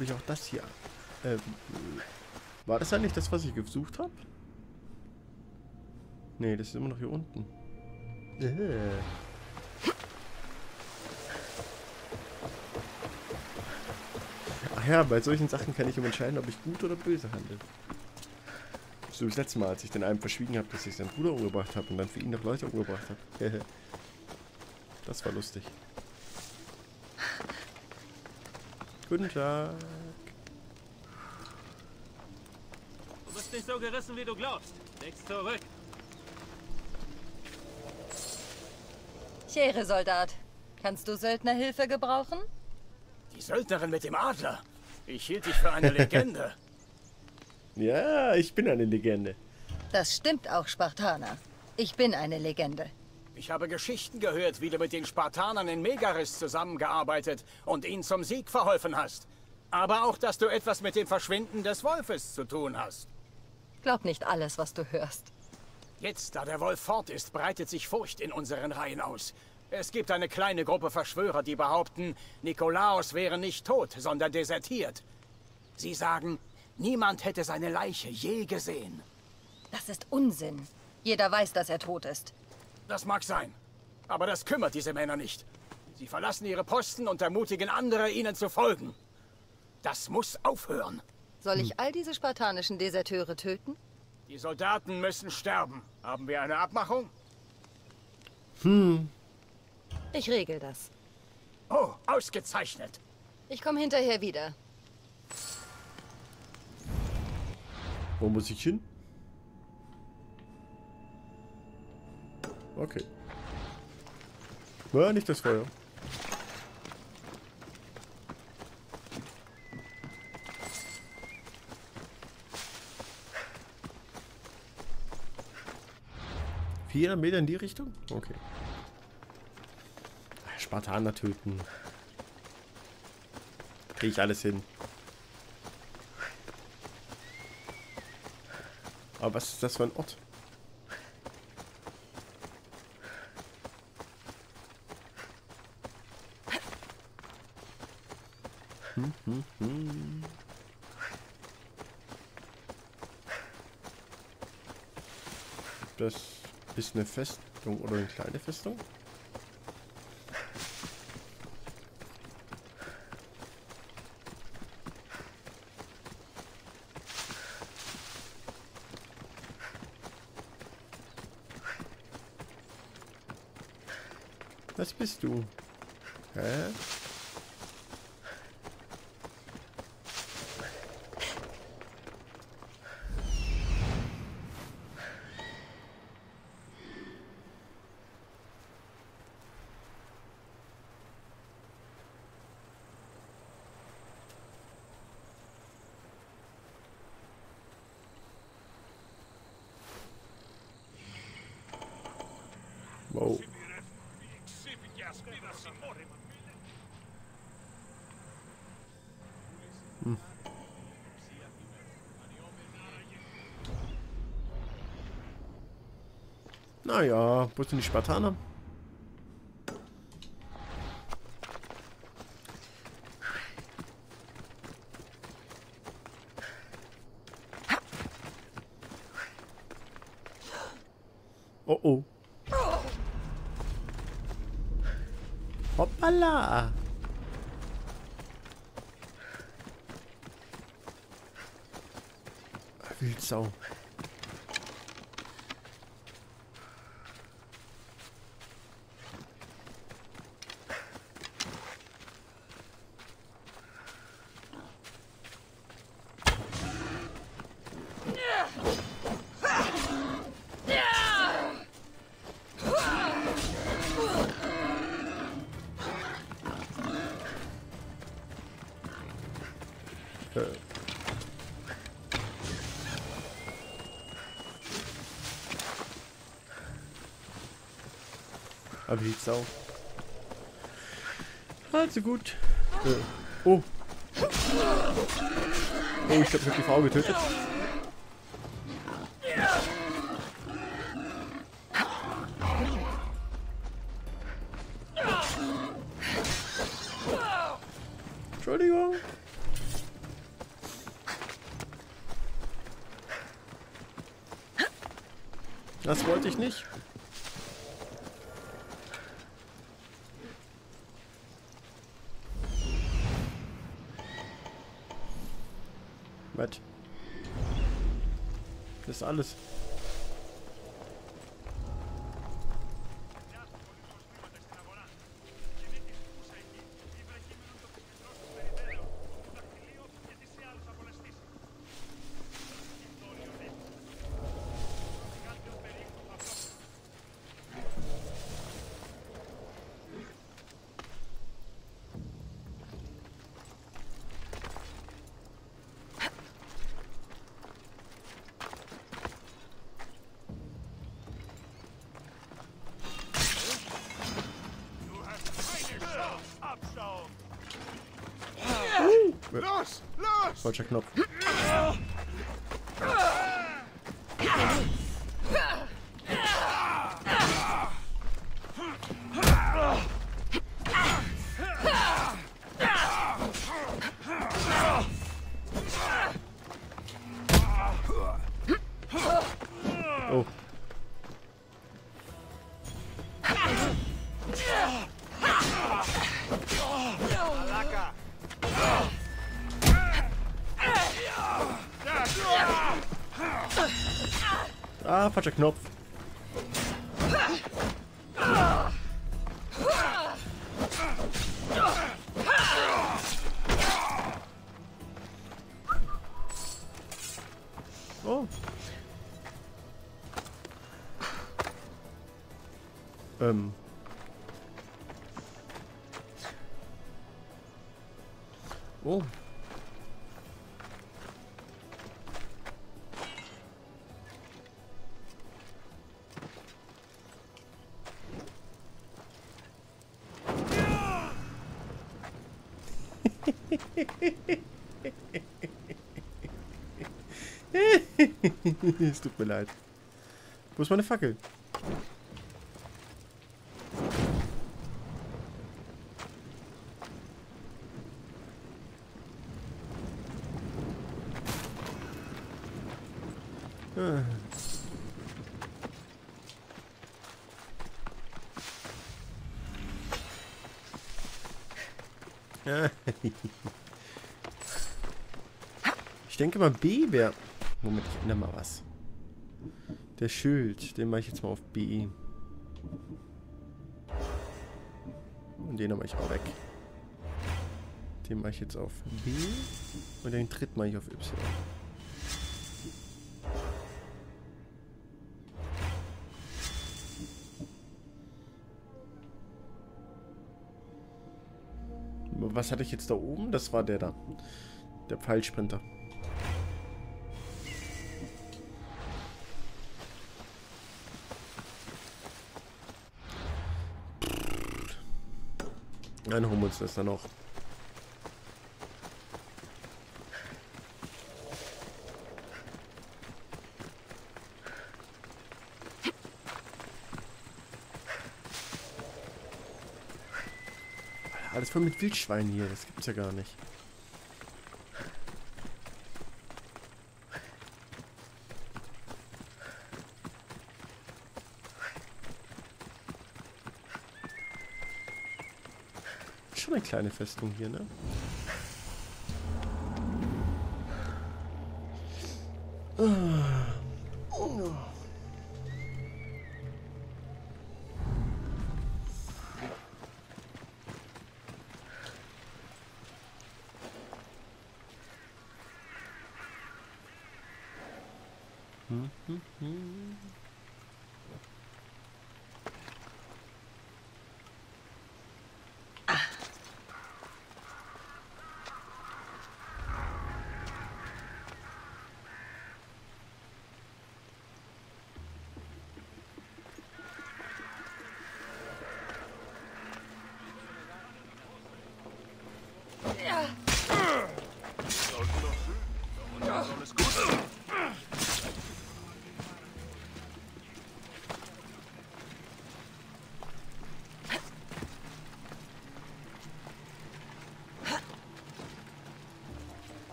habe ich auch das hier. Ähm, war das eigentlich das, was ich gesucht habe? Nee, das ist immer noch hier unten. Äh. Ach ja, bei solchen Sachen kann ich immer entscheiden, ob ich gut oder böse handle. So wie das letzte Mal, als ich den einen verschwiegen habe, dass ich seinen Bruder umgebracht habe und dann für ihn noch Leute umgebracht habe. das war lustig. Guten Tag. Du bist nicht so gerissen, wie du glaubst. Leg's zurück. Chere, Soldat. Kannst du Söldnerhilfe gebrauchen? Die Söldnerin mit dem Adler. Ich hielt dich für eine Legende. ja, ich bin eine Legende. Das stimmt auch, Spartaner. Ich bin eine Legende. Ich habe Geschichten gehört, wie du mit den Spartanern in Megaris zusammengearbeitet und ihnen zum Sieg verholfen hast. Aber auch, dass du etwas mit dem Verschwinden des Wolfes zu tun hast. Glaub nicht alles, was du hörst. Jetzt, da der Wolf fort ist, breitet sich Furcht in unseren Reihen aus. Es gibt eine kleine Gruppe Verschwörer, die behaupten, Nikolaos wäre nicht tot, sondern desertiert. Sie sagen, niemand hätte seine Leiche je gesehen. Das ist Unsinn. Jeder weiß, dass er tot ist. Das mag sein. Aber das kümmert diese Männer nicht. Sie verlassen ihre Posten und ermutigen andere, ihnen zu folgen. Das muss aufhören. Soll ich all diese spartanischen Deserteure töten? Die Soldaten müssen sterben. Haben wir eine Abmachung? Hm. Ich regel das. Oh, ausgezeichnet. Ich komme hinterher wieder. Wo muss ich hin? Okay. War nicht das Feuer. Vier Meter in die Richtung? Okay. Spartaner töten. Kriege ich alles hin. Aber was ist das für ein Ort? Das ist eine Festung oder eine kleine Festung? Was bist du? Hä? Wow. Hm. Naja, wo sind die Spartaner? Oh oh. Hoppala. Wildsau. Sau. Also gut. Äh. Oh. Oh, ich glaube, ich habe die Frau getötet. Entschuldigung. Das wollte ich nicht. Was? Das ist alles. Los! Los! Falscher Knopf. Falscher Knopf. es tut mir leid. Wo ist meine Fackel? Ah. Ich denke mal B wäre... Moment, ich ändere mal was. Der Schild, den mache ich jetzt mal auf B. Und den mache ich auch weg. Den mache ich jetzt auf B. Und den dritten mache ich auf Y. Was hatte ich jetzt da oben? Das war der da. Der Pfeilsprinter. Das dann noch. Alles voll mit Wildschweinen hier, das gibt's ja gar nicht. kleine Festung hier, ne? Mm-hmm.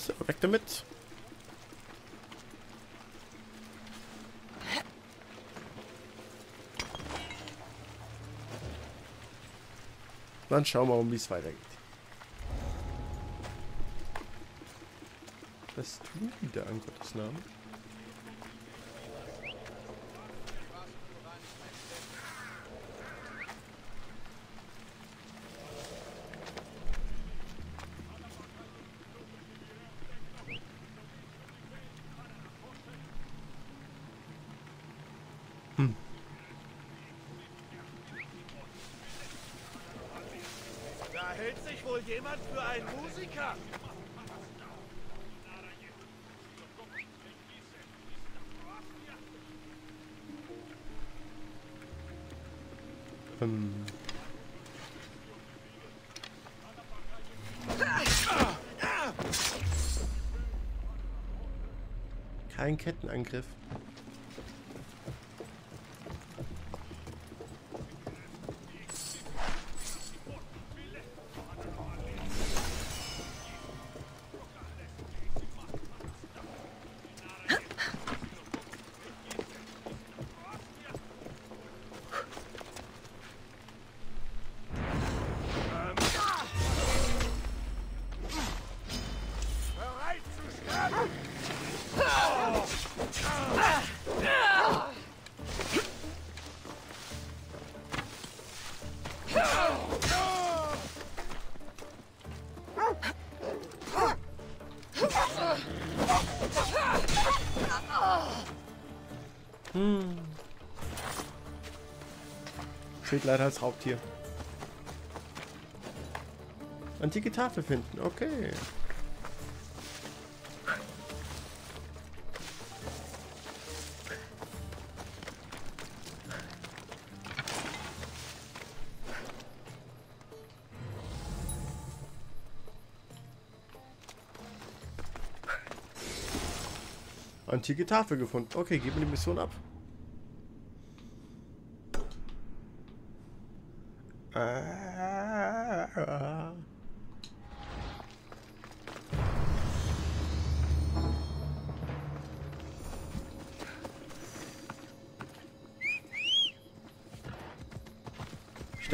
So, weg damit. Dann schauen wir mal, wie es weitergeht. Was tun die da an Gottes Namen? Da hält sich wohl jemand für einen Musiker. Ähm. Kein Kettenangriff. Leider als Raubtier. Antike Tafel finden, okay. Antike Tafel gefunden. Okay, geben wir die Mission ab.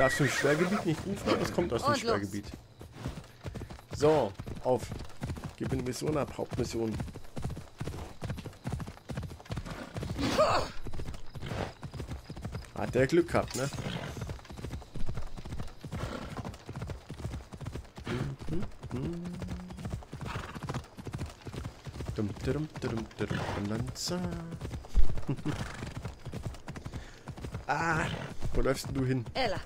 Darf zum Sperrgebiet nicht rufen, aber es kommt aus dem Und los. Sperrgebiet. So, auf. Gib mir eine Mission ab, Hauptmission. Hat der Glück gehabt, ne? Dum, dum, dum, dum, Bonanza. ah, wo läufst denn du hin? Ella,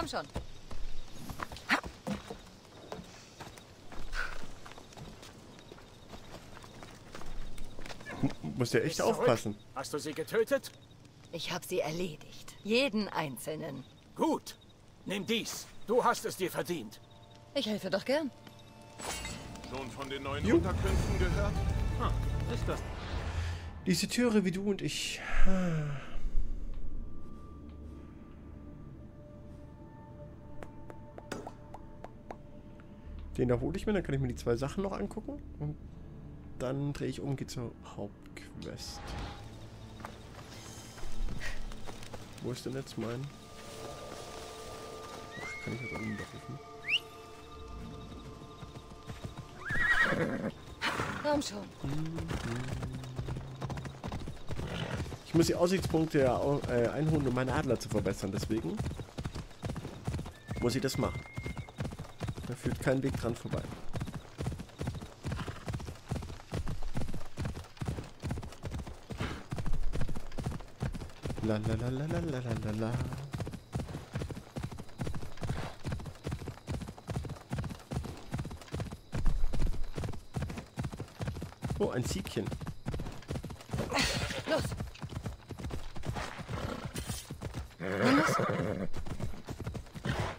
komm schon. Muss ja echt zurück. aufpassen. Hast du sie getötet? Ich habe sie erledigt. Jeden einzelnen. Gut. Nimm dies. Du hast es dir verdient. Ich helfe doch gern. Schon von den neuen Jo. Unterkünften gehört? Ist das Diese Türe wie du und ich. Den da hole ich mir, dann kann ich mir die zwei Sachen noch angucken. Und dann drehe ich um, gehe zur Hauptquest. Wo ist denn jetzt mein... Ach, kann ich das oben berufen? Komm schon. Ich muss die Aussichtspunkte ja äh, einholen, um meine Adler zu verbessern. Deswegen muss ich das machen. Da führt kein Weg dran vorbei. La la la la la la la la. Oh, ein Siegchen. Los!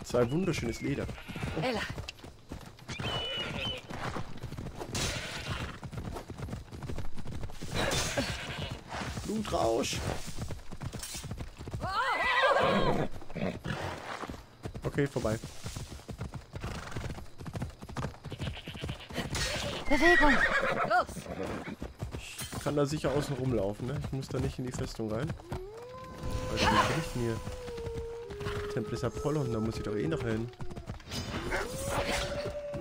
Zwei wunderschönes Leder. Oh. Ella. Blutrausch. Okay, vorbei. Bewegung. Los. Ich kann da sicher außen rumlaufen, ne? Ich muss da nicht in die Festung rein. Alter, wie ich denn hier? Templis Apollon, da muss ich doch eh noch hin.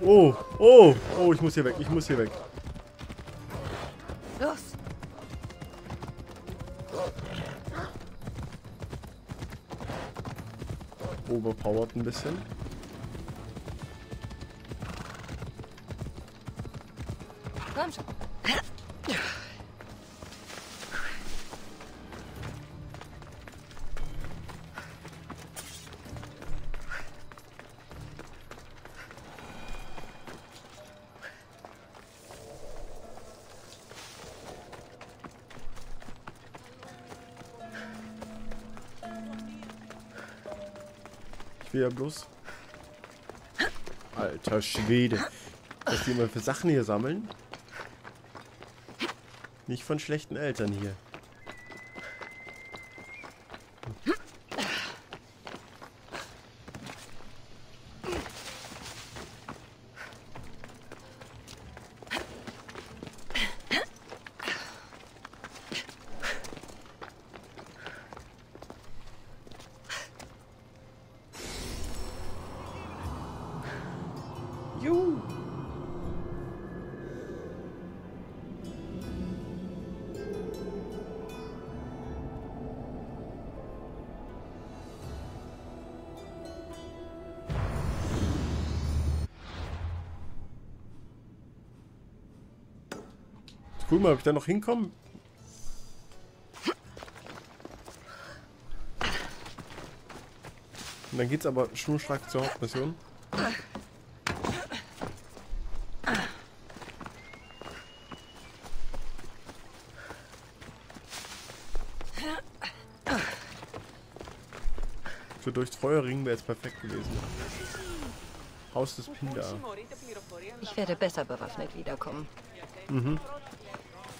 Oh, oh, oh, ich muss hier weg, ich muss hier weg. Overpowered ein bisschen. Komm schon. Ja bloß... Alter Schwede. Was die immer für Sachen hier sammeln. Nicht von schlechten Eltern hier. Guck mal, ob ich da noch hinkomme. Und dann geht's aber schnurstracks zur Hauptmission. So durchs Feuerring wäre jetzt perfekt gewesen. Haus des Pindar. Ich werde besser bewaffnet wiederkommen.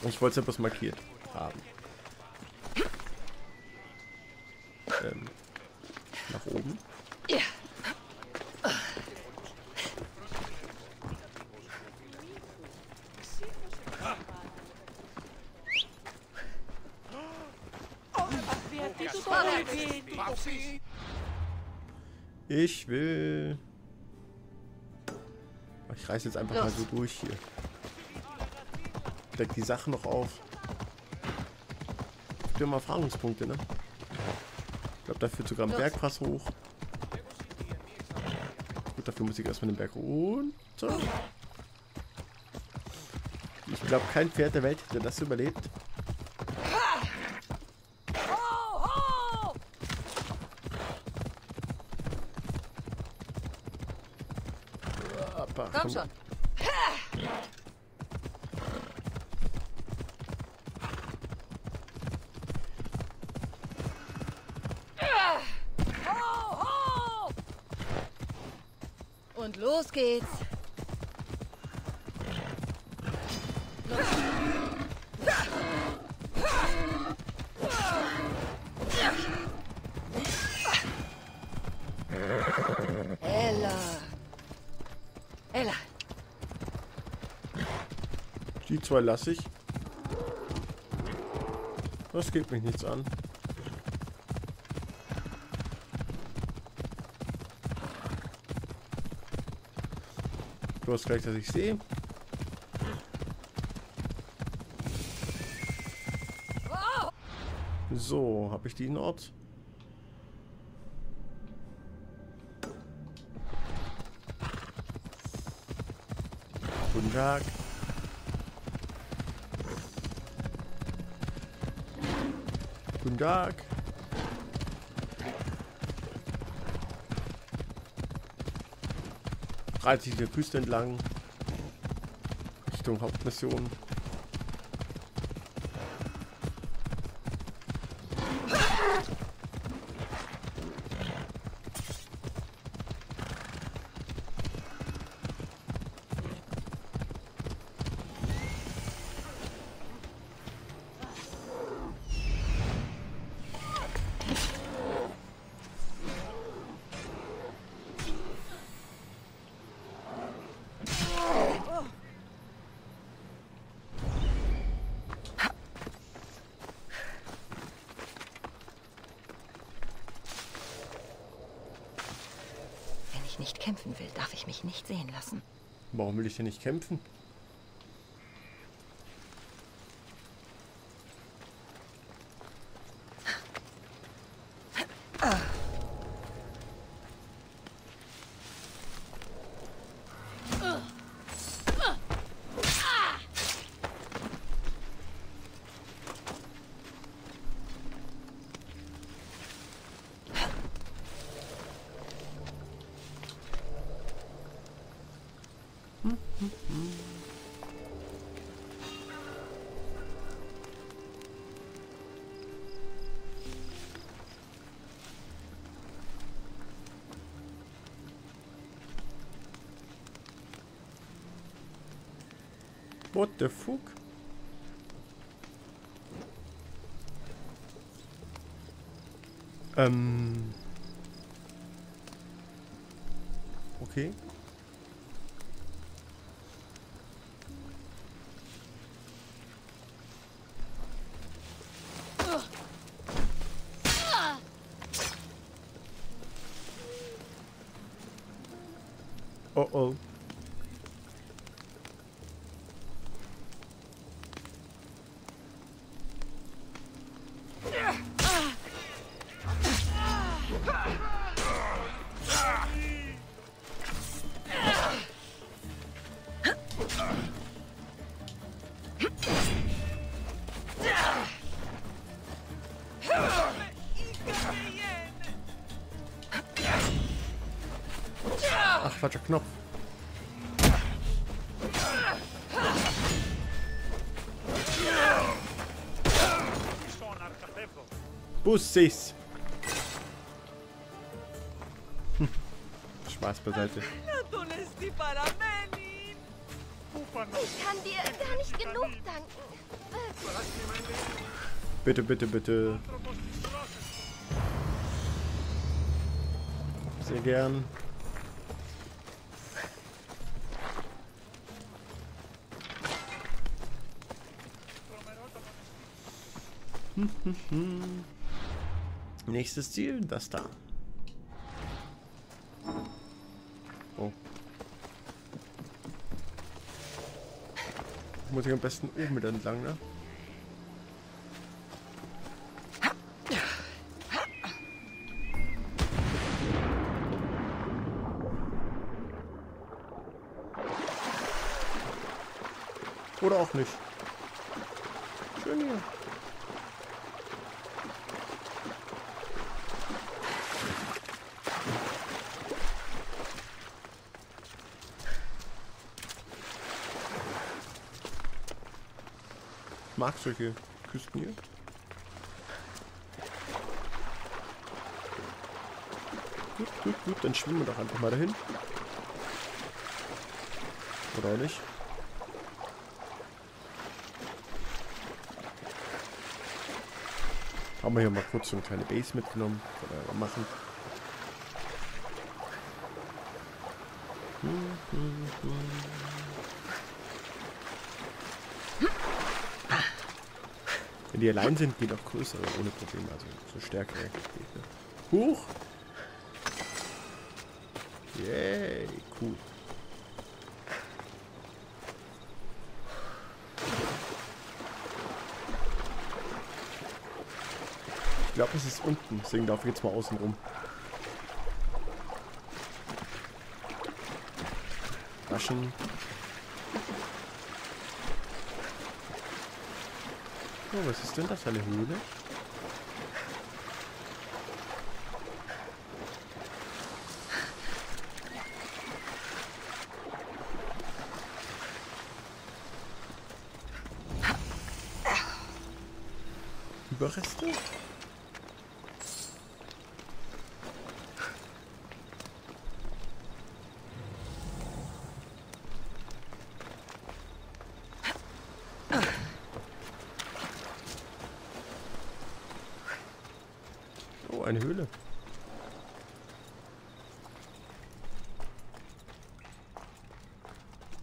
Ich wollte es ja bloß markiert haben. Ähm, nach oben. Ich will... Ich reiß jetzt einfach mal Los. so durch hier. Deck die Sachen noch auf. Gibt ja mal Erfahrungspunkte, ne? Ich glaube, da führt sogar ein. Bergpass hoch. Gut, dafür muss ich erstmal den Berg runter. Ich glaube, kein Pferd der Welt hätte das überlebt. Komm schon. Und los geht's. Ella. Ella. Die zwei lasse ich. Das geht mich nichts an. Hast gleich, dass ich sehe. So, habe ich die Nord. Guten Tag. Guten Tag. Reitet sich der Küste entlang. Richtung Hauptmission. Nicht kämpfen will, darf ich mich nicht sehen lassen. Warum will ich denn nicht kämpfen? What the fuck? Ähm. Okay. Ach, falscher Knopf. Bussis. Hm. Spaß beiseite. Ich kann dir gar nicht genug danken. Bitte, bitte, bitte. Sehr gern. Nächstes Ziel, das da. Oh. Muss ich am besten oben mit entlang, ne? Oder auch nicht. Schön hier. Ich mag solche Küsten hier. Gut, gut, gut. Dann schwimmen wir doch einfach mal dahin. Oder auch nicht. Haben wir hier mal kurz so eine kleine Base mitgenommen. Können wir mal machen. Wenn die allein sind, geht auch größere ohne Probleme. Also so stärkere Gegner. Huch! Yay, cool. Ich glaube, es ist unten. Deswegen laufe ich jetzt mal außen rum. Waschen. Oh, was ist denn das? Eine Höhle? Überreste? Oh, eine Höhle.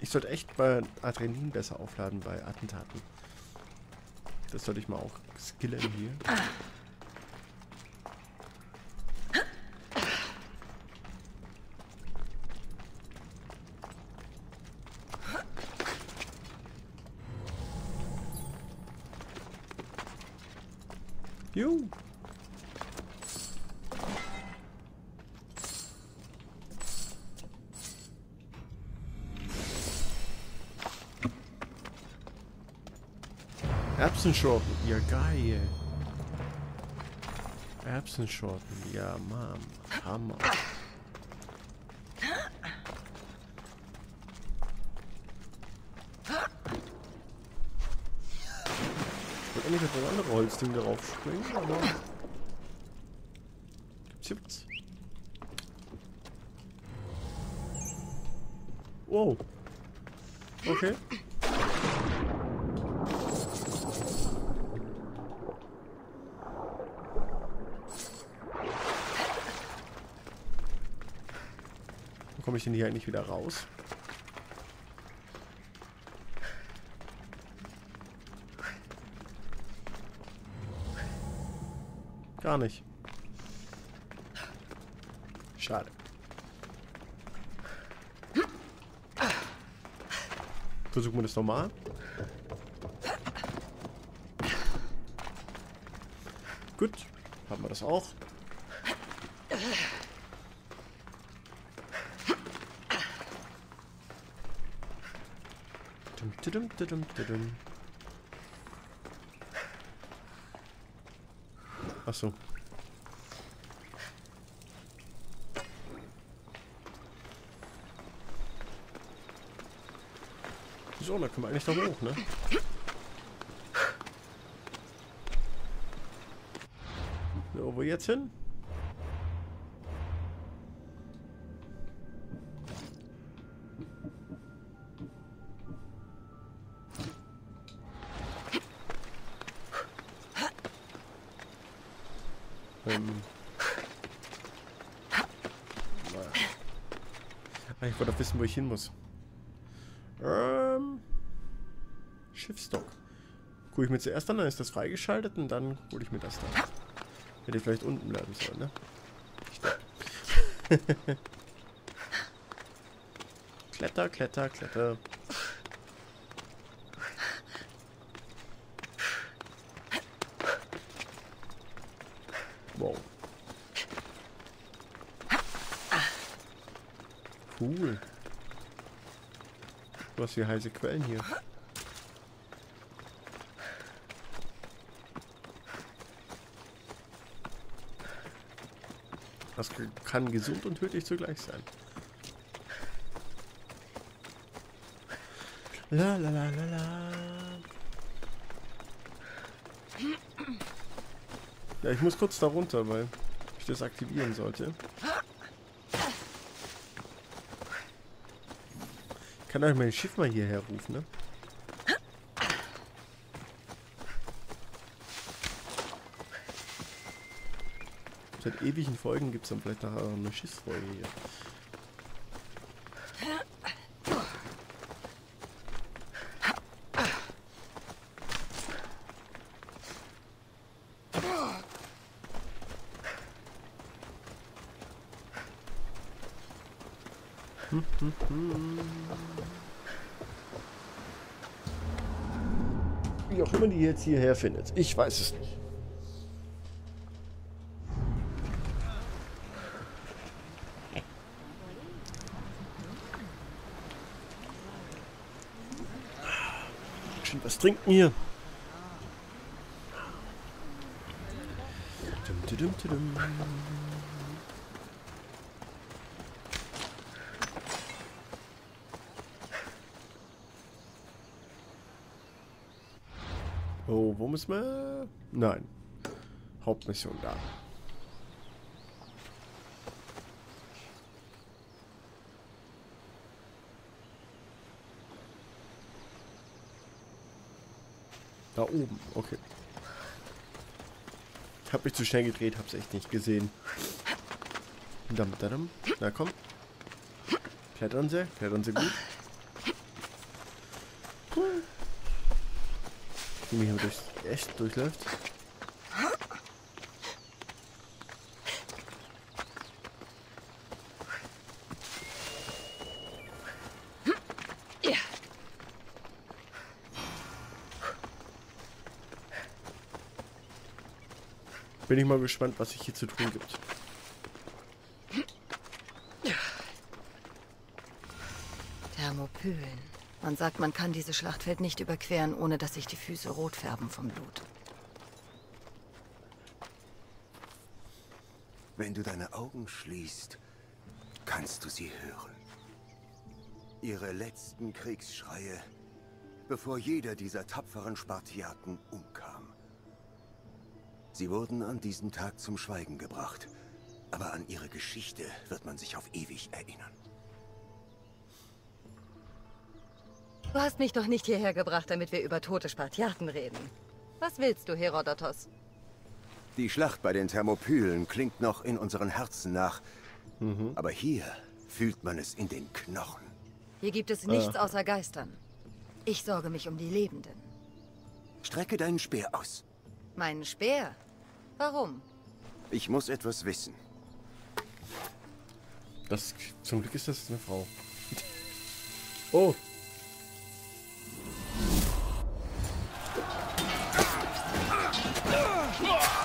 Ich sollte echt bei Adrenalin besser aufladen bei Attentaten. Das sollte ich mal auch skillen hier. Erbsenschorten, ja geil. Erbsenschorten, ja Mom, Hammer. Ich wollte eigentlich auf das andere Holzding darauf springen, aber... Gibt's was? Wow. Okay. Denn hier eigentlich wieder raus? Gar nicht. Schade. Versuchen wir das nochmal. Gut, haben wir das auch. Dum, dum, dum. Ach so. So, da können wir eigentlich da hoch, ne? Wo jetzt hin? Wo ich hin muss. Ähm. Schiffsdock. Gucke ich mir zuerst an, dann ist das freigeschaltet und dann hole ich mir das da. Hätte ich vielleicht unten bleiben sollen, ne? Kletter, kletter, kletter. Wow. Cool. Hast hier heiße Quellen hier. Das kann gesund und tödlich zugleich sein. La la la la la. Ja, ich muss kurz da runter, weil ich das aktivieren sollte. Kann euch mein Schiff mal hierher rufen, ne? Seit ewigen Folgen gibt es dann vielleicht nachher eine Schiffsfolge hier. Wie auch immer die jetzt hierher findet. Ich weiß es nicht. Schön was trinken hier. Dum, dum, dum, Oh, wo müssen wir? Nein. Hauptmission da. Da oben, okay. Ich hab mich zu schnell gedreht, hab's echt nicht gesehen. Dam, dam. Na komm. Klettern sie, klettern sie gut. Mir hier durch, echt durchläuft. Bin ich mal gespannt, was sich hier zu tun gibt. Thermopylen. Man sagt, man kann dieses Schlachtfeld nicht überqueren, ohne dass sich die Füße rot färben vom Blut. Wenn du deine Augen schließt, kannst du sie hören. Ihre letzten Kriegsschreie, bevor jeder dieser tapferen Spartiaten umkam. Sie wurden an diesem Tag zum Schweigen gebracht, aber an ihre Geschichte wird man sich auf ewig erinnern. Du hast mich doch nicht hierher gebracht, damit wir über tote Spartiaten reden. Was willst du, Herodotos? Die Schlacht bei den Thermopylen klingt noch in unseren Herzen nach. Aber hier fühlt man es in den Knochen. Hier gibt es nichts außer Geistern. Ich sorge mich um die Lebenden. Strecke deinen Speer aus. Meinen Speer? Warum? Ich muss etwas wissen. Das, zum Glück ist das eine Frau. Oh. Oh!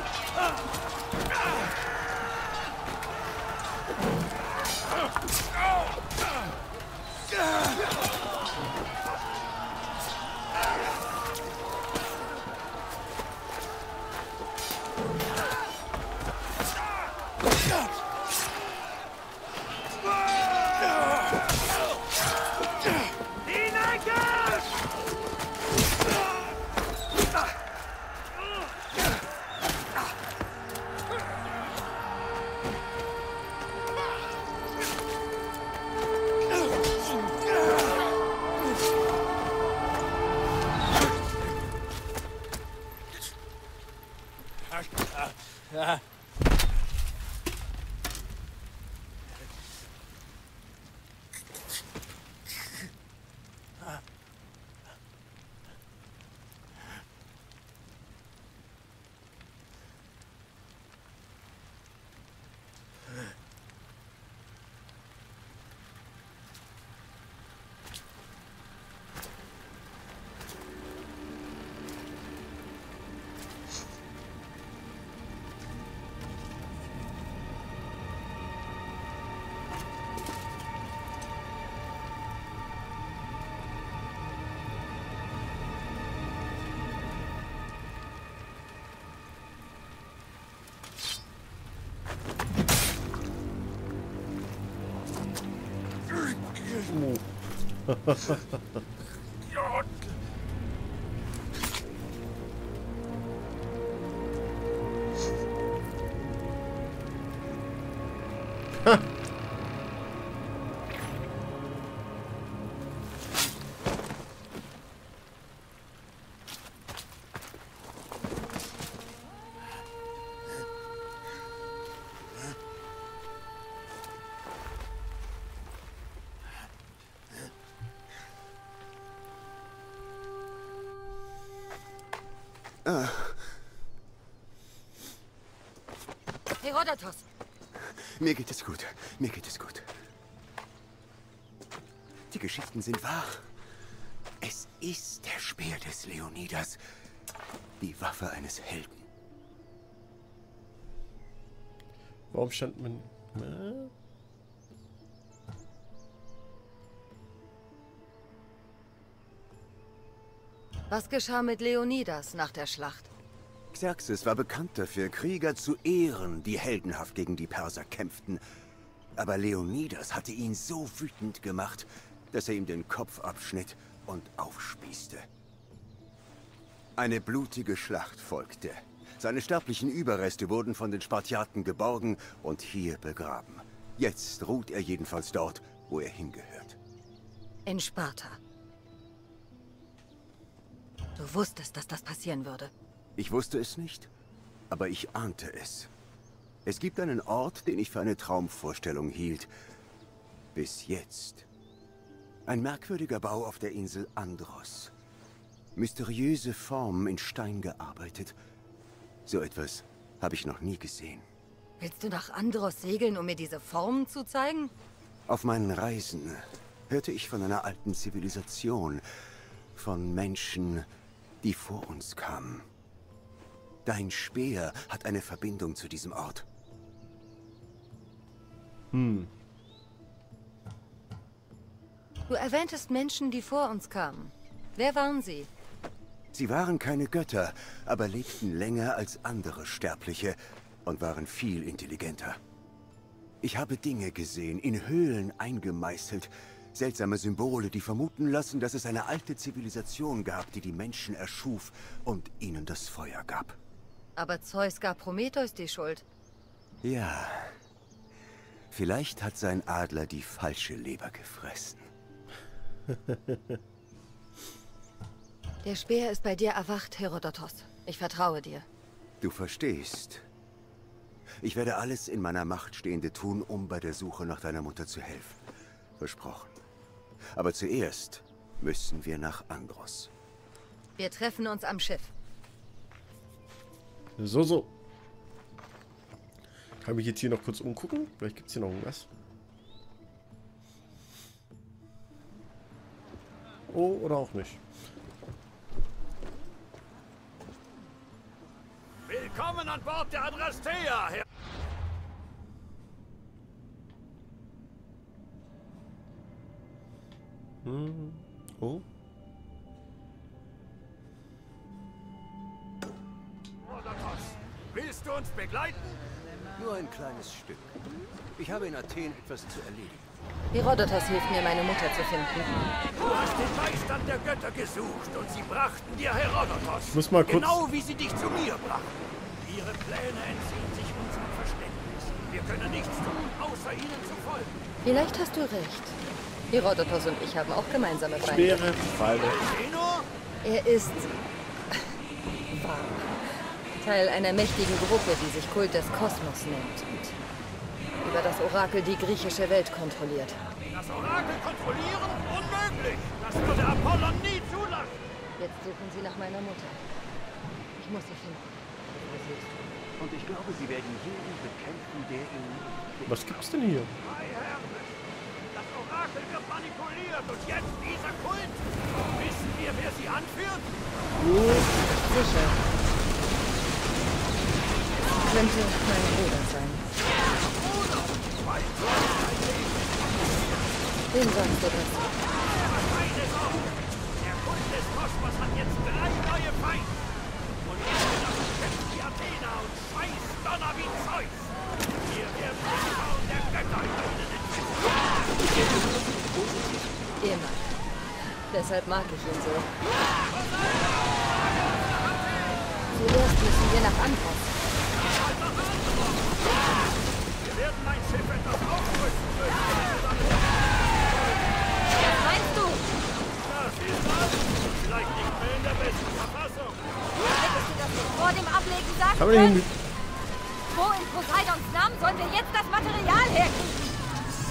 嗯，哈哈哈哈哈。Herodotos! Mir geht es gut. Mir geht es gut. Die Geschichten sind wahr. Es ist der Speer des Leonidas. Die Waffe eines Helden. Warum stand man... Was geschah mit Leonidas nach der Schlacht? Xerxes war bekannt dafür, Krieger zu ehren, die heldenhaft gegen die Perser kämpften. Aber Leonidas hatte ihn so wütend gemacht, dass er ihm den Kopf abschnitt und aufspießte. Eine blutige Schlacht folgte. Seine sterblichen Überreste wurden von den Spartiaten geborgen und hier begraben. Jetzt ruht er jedenfalls dort, wo er hingehört. In Sparta. Du wusstest, dass das passieren würde. Ich wusste es nicht, aber ich ahnte es. Es gibt einen Ort, den ich für eine Traumvorstellung hielt. Bis jetzt. Ein merkwürdiger Bau auf der Insel Andros. Mysteriöse Formen in Stein gearbeitet. So etwas habe ich noch nie gesehen. Willst du nach Andros segeln, um mir diese Formen zu zeigen? Auf meinen Reisen hörte ich von einer alten Zivilisation, von Menschen, die vor uns kamen. Dein Speer hat eine Verbindung zu diesem Ort. Hm. Du erwähntest Menschen, die vor uns kamen. Wer waren sie? Sie waren keine Götter, aber lebten länger als andere Sterbliche und waren viel intelligenter. Ich habe Dinge gesehen, in Höhlen eingemeißelt. Seltsame Symbole, die vermuten lassen, dass es eine alte Zivilisation gab, die die Menschen erschuf und ihnen das Feuer gab. Aber Zeus gab Prometheus die Schuld. Ja. Vielleicht hat sein Adler die falsche Leber gefressen. Der Speer ist bei dir erwacht, Herodotos. Ich vertraue dir. Du verstehst. Ich werde alles in meiner Macht Stehende tun, um bei der Suche nach deiner Mutter zu helfen. Versprochen. Aber zuerst müssen wir nach Andros. Wir treffen uns am Schiff. So, so. Kann mich jetzt hier noch kurz umgucken? Vielleicht gibt es hier noch irgendwas. Oh, oder auch nicht. Willkommen an Bord der Adrastea, Herr... Hm. Oh. Willst du uns begleiten? Nur ein kleines Stück. Ich habe in Athen etwas zu erledigen. Herodotos hilft mir, meine Mutter zu finden. Du hast den Beistand der Götter gesucht und sie brachten dir Herodotos. Ich muss mal kurz... Genau wie sie dich zu mir brachten. Ihre Pläne entziehen sich unserem Verständnis. Wir können nichts tun, außer ihnen zu folgen. Vielleicht hast du recht. Herodotos und ich haben auch gemeinsame Feinde. Schwere Pfeile. Zeno? Er ist... wahr. Teil einer mächtigen Gruppe, die sich Kult des Kosmos nennt und über das Orakel die griechische Welt kontrolliert. Das Orakel kontrollieren? Unmöglich! Das würde Apollon nie zulassen! Jetzt suchen sie nach meiner Mutter. Ich muss sie finden. Und ich glaube, sie werden jeden bekämpfen, der ihnen... Was gibt's denn hier? Das Orakel wird manipuliert und jetzt dieser Kult! Wissen wir, wer sie anführt? Sicher. Könnte mein Bruder sein. Wem sagst du das? Der Kult des Kosmos hat jetzt drei neue Feinde! Und davon kämpft wie Athena und scheiß Donner wie Zeus! Wir werden den Schauen der Götter entwickeln! Immer. Deshalb mag ich ihn so. Zuerst müssen wir nach Andros. Kann man können? Wo in Poseidons Namen sollen wir jetzt das Material herkriegen?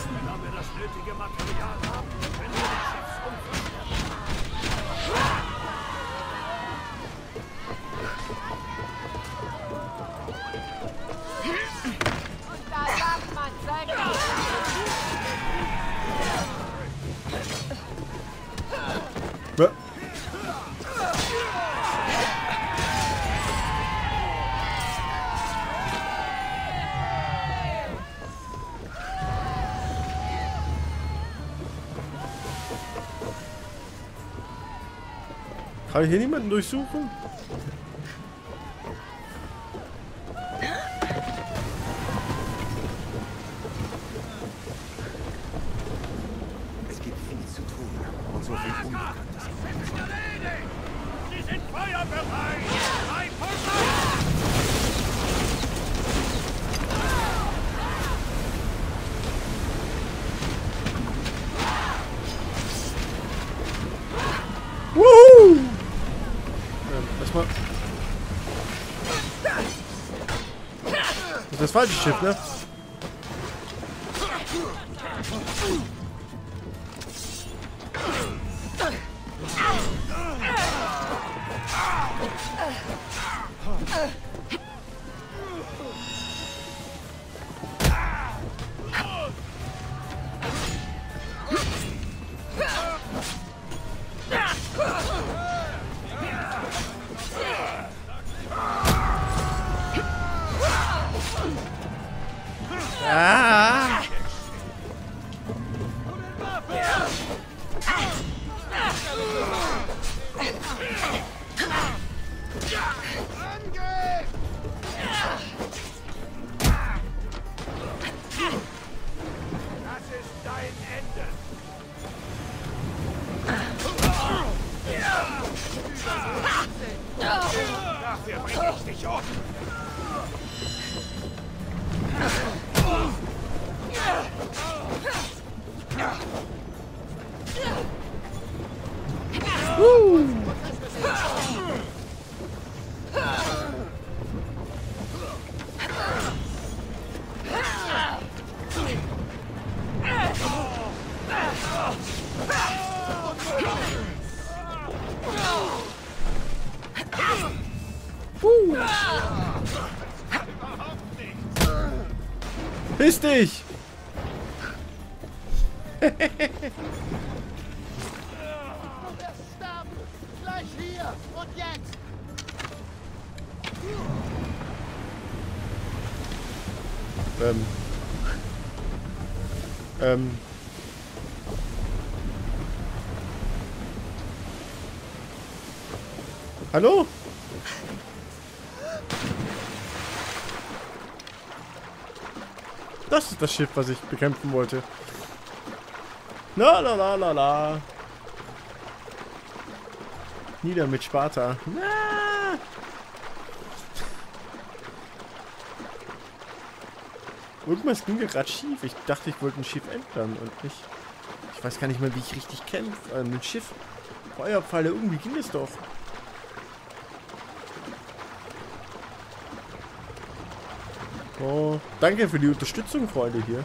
Wenn wir das nötige Material haben, ich hier niemanden durchsuchen? Es gibt viel zu tun und so viel Unbekanntes. erledigt! Sie sind feuerbereit! Drei Punkte! Woohoo! Ähm, erstmal. Das ist das falsche Shot! Das Schiff, was ich bekämpfen wollte. La la la la la. Nieder mit Sparta. Na. Irgendwas ging ja gerade schief. Ich dachte, ich wollte ein Schiff entern und nicht. Ich weiß gar nicht mehr, wie ich richtig kämpfe. Äh, mit Schiff. Feuerpfeile, irgendwie ging es doch. Oh, danke für die Unterstützung, Freunde hier.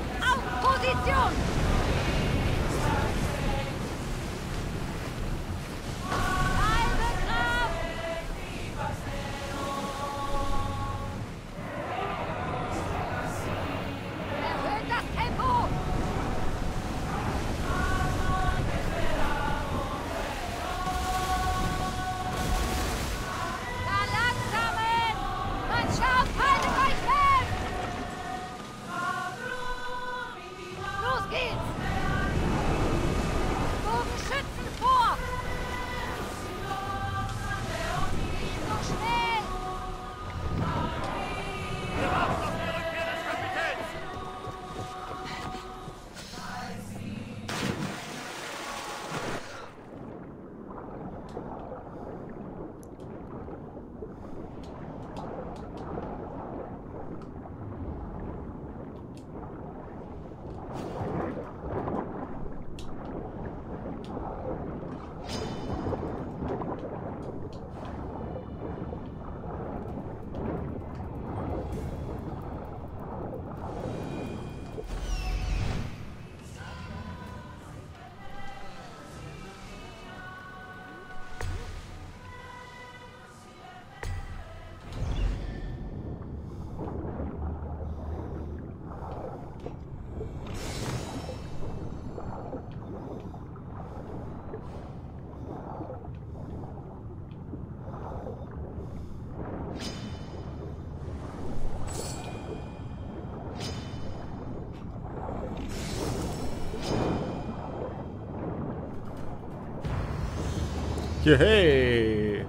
Hey.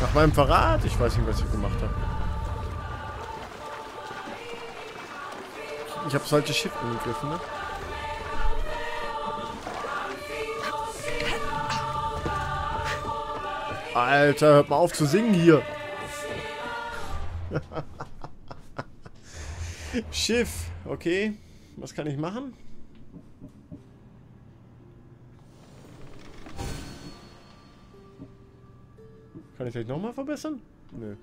Nach meinem Verrat? Ich weiß nicht, was ich gemacht habe. Ich habe das falsche Schiff angegriffen, ne? Alter, hört mal auf zu singen hier. Schiff, okay. Was kann ich machen? Kann ich vielleicht nochmal verbessern? Nö.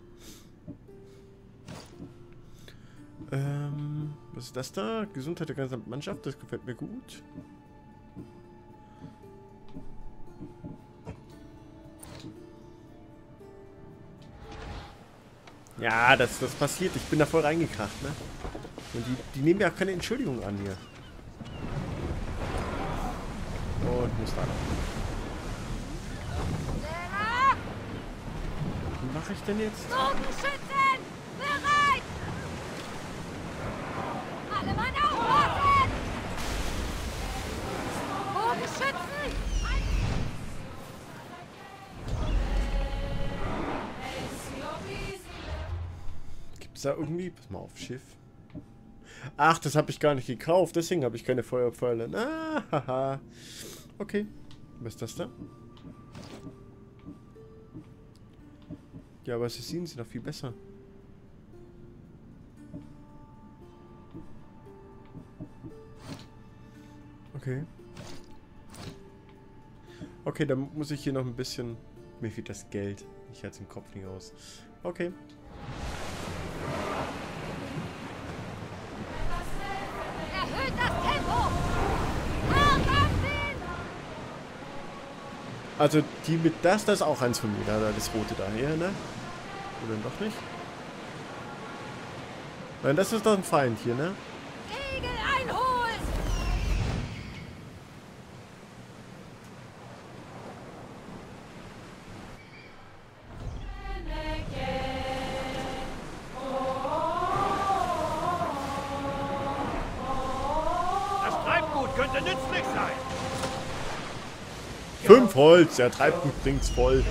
Ähm, was ist das da? Gesundheit der gesamten Mannschaft, das gefällt mir gut. Ja, das, das passiert. Ich bin da voll reingekracht, ne? Und die, die nehmen ja auch keine Entschuldigung an hier. Und muss da noch. Wie mache ich denn jetzt? Bogenschützen! Bereit! Alle Mann aufpassen! Bogenschützen! Gibt's da irgendwie... Pass mal auf, Schiff. Ach, das habe ich gar nicht gekauft. Deswegen habe ich keine Feuerpfeile. Ah, haha. Okay. Was ist das da? Ja, aber Assassinen sind noch viel besser. Okay. Okay, dann muss ich hier noch ein bisschen... Mir fehlt das Geld. Ich halte den Kopf nicht aus. Okay. Also die mit das, das ist auch eins von mir, da, da das rote da hier, ne? Oder doch nicht? Nein, das ist doch ein Feind hier, ne? Holz, der Treibgut bringt's voll.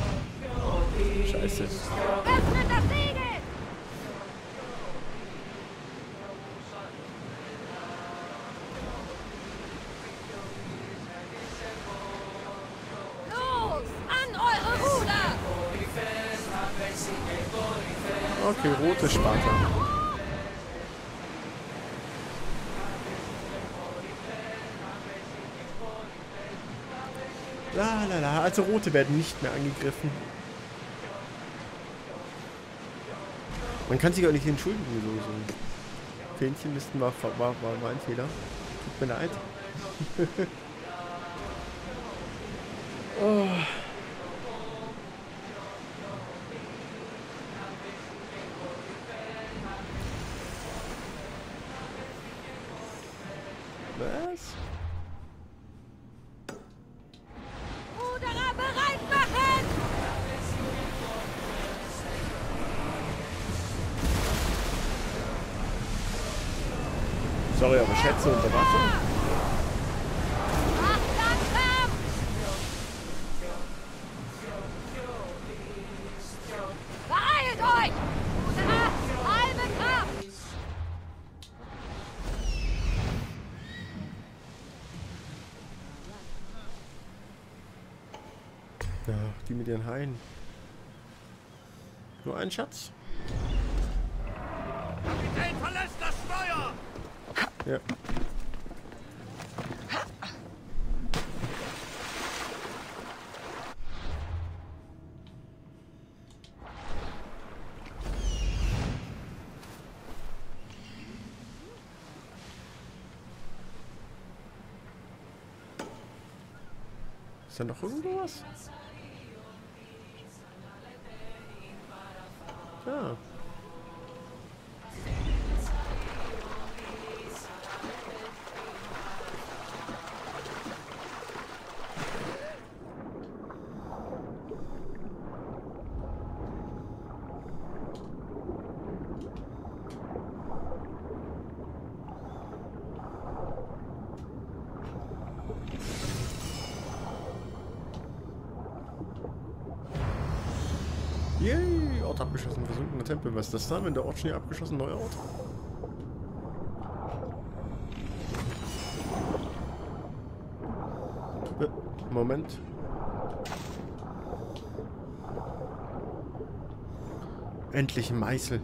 Scheiße. Öffnet das Segel! Los! An eure Ruder! Okay, rote Sparta. La also rote werden nicht mehr angegriffen. Man kann sich auch nicht entschuldigen, so, so. Fähnchenlisten war, war, war, war ein Fehler. Tut mir leid. oh. Was? Ruderer bereit machen! Sorry, aber Schätze unter Wasser? Macht langsam! Beeilt euch! Ruderer, halbe Kraft! Ja, die mit ihren Haien. Nur ein Schatz? Kapitän, verlässt das Steuer! Ja. Ist da noch irgendwo was? Ja. Yay, Ort abgeschossen, versunkener Tempel. Was ist das da? Wenn der Ort hier abgeschossen, neuer Ort? Äh, Moment. Endlich ein Meißel.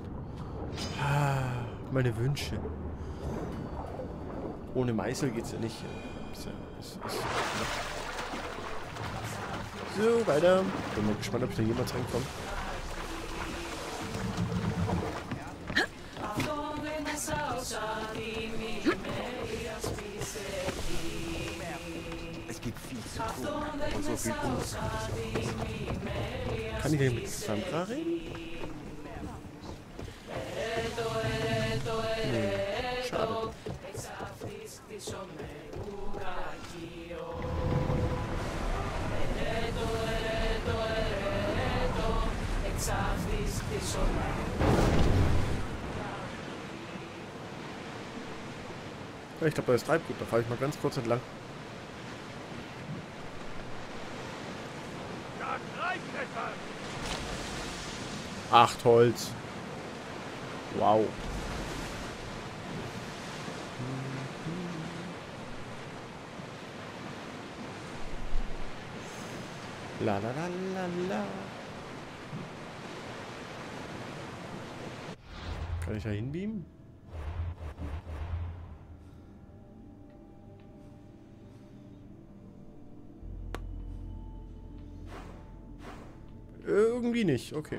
Ah, Meine Wünsche. Ohne Meißel geht's ja nicht. So, weiter. Bin mal gespannt, ob da jemand reinkommt. Unruhe. Kann ich denn mit Sandra reden? Hm, schade. Ich glaube, da ist Treibgut. Da fahre ich mal ganz kurz entlang. Da treibt etwas! Acht Holz. Wow. La la la la la. Kann ich da hinbeamen? Irgendwie nicht, okay.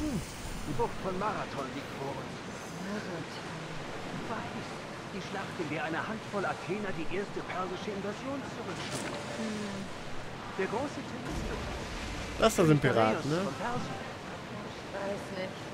Die Bucht von Marathon liegt vor uns. Weiß. Die Schlacht, in der eine Handvoll Athener die erste persische Invasion zurückschlug. Der große Themistokles. Das da sind Piraten, ne? Persien. Weiß nicht.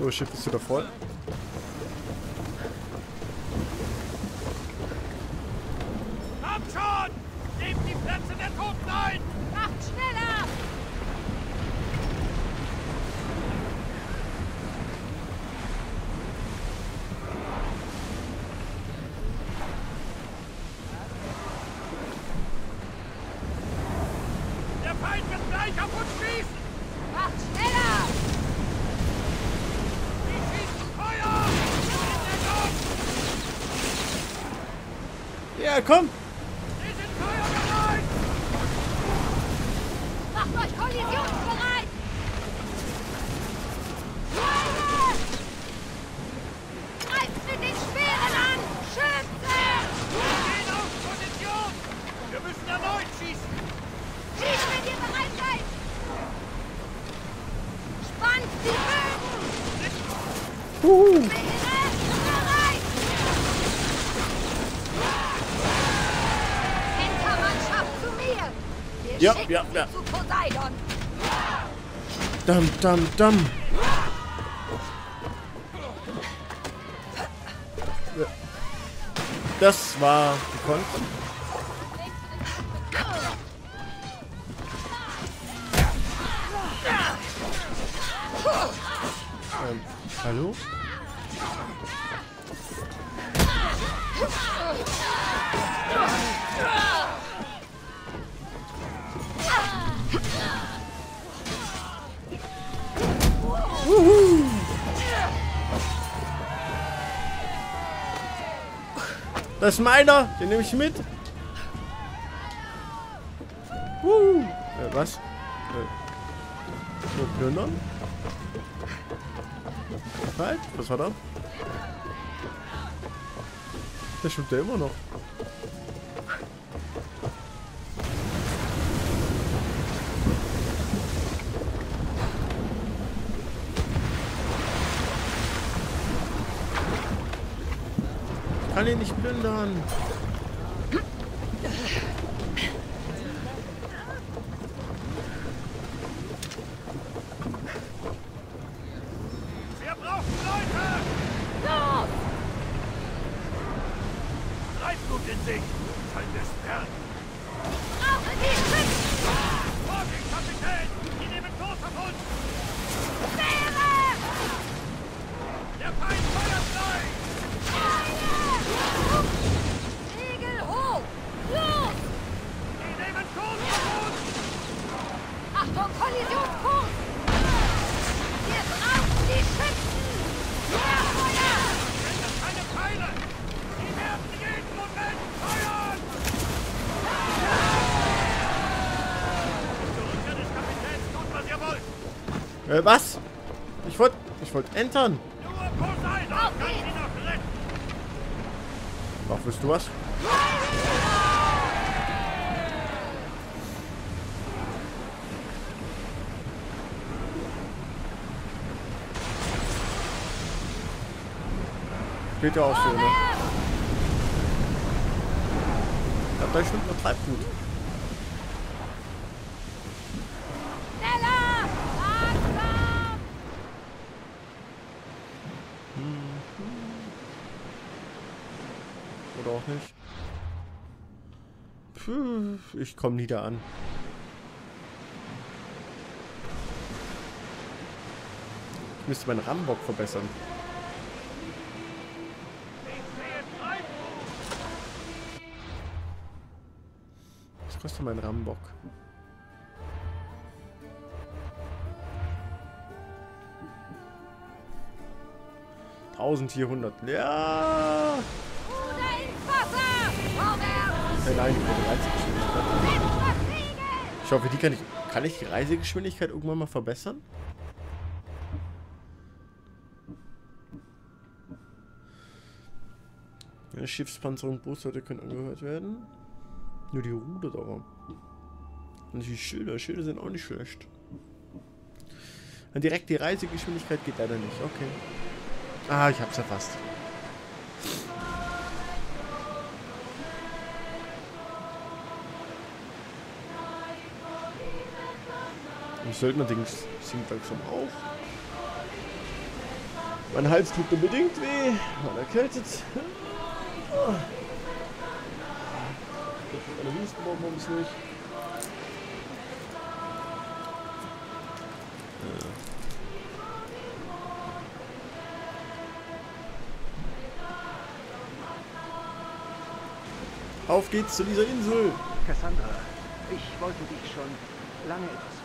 So, Schiff ist wieder voll. Kommt schon! Nehmt die Plätze der Toten ein! Macht schneller! Der Feind wird gleich auf uns schießen! Macht schneller! Sie schießen Feuer! In der Luft! Ja, komm! Sie sind feuerbereit! Macht euch kollisionsbereit! Feuer! Greift mit den Speeren an! Schützen! Gehen auf Position! Wir müssen erneut schießen! Schießt, wenn ihr bereit seid! Spannt die Bögen! Huhu. Speere bereit! Henkermannschaft zu mir! Wir Ja, ja, ja. Dam, dam, dam. Das war gekonnt. Wuhu. Das ist meiner, den nehme ich mit. Wuhu. Äh, was? Äh, nur plündern? Halt, was war da? Der schwimmt ja immer noch. Ihn nicht plündern. Wir brauchen Leute! Los! Treibgut in Sicht! Schein des Berg! Brauche die Schützen! Vorsicht, Kapitän! Die nehmen Kurs auf uns! Fähre! Der Feind feuert gleich! Segel hoch! Los! Die nehmen Kurs auf uns! Achtung, Kollisionskurs! Wir brauchen die Schützen! Mehr Feuer! Sind das keine Pfeile? Die werden jeden Moment feuern! Zur Rückkehr des Kapitäns tut, was ihr wollt! Äh, was? Ich wollte... Ich wollte entern. Noch willst du was? Geht ja auch so, ne? Ja, da schwimmt noch Treibgut. Schneller! Langsam! Oder auch nicht. Puh, ich komme nie da an. Ich müsste meinen Rambock verbessern. Was kostet mein Rambock? Tausendvierhundert. Ja. Nein, Reisegeschwindigkeit. Ich hoffe, die kann ich. Kann ich die Reisegeschwindigkeit irgendwann mal verbessern? Ja, Schiffspanzer und Brustweite können angehört werden. Nur die Ruderdauer. Und die Schilder. Schilder sind auch nicht schlecht. Und direkt die Reisegeschwindigkeit geht leider nicht. Okay. Ah, ich hab's erfasst. Und Söldner-Dings sinkt langsam auf. Mein Hals tut unbedingt weh. Mal erkältet. Ah. Ich krieg eine Hustenbonbons nicht. Auf geht's zu dieser Insel. Cassandra, ich wollte dich schon lange etwas